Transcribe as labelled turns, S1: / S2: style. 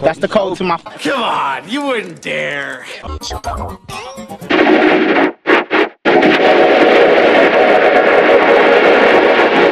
S1: That's the code to my.
S2: Come on, you wouldn't dare.